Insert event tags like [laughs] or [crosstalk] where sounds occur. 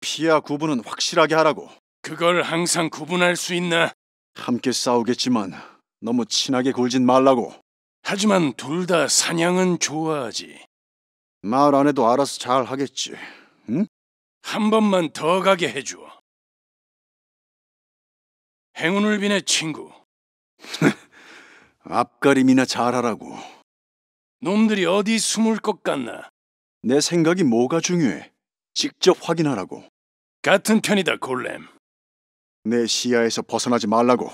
피하 구분은 확실하게 하라고. 그걸 항상 구분할 수 있나? 함께 싸우겠지만 너무 친하게 굴진 말라고. 하지만 둘 다 사냥은 좋아하지. 말 안 해도 알아서 잘 하겠지. 한 번만 더 가게 해줘. 행운을 비네 친구. [laughs] 앞가림이나 잘하라고. 놈들이 어디 숨을 것 같나? 내 생각이 뭐가 중요해? 직접 확인하라고. 같은 편이다 골렘. 내 시야에서 벗어나지 말라고.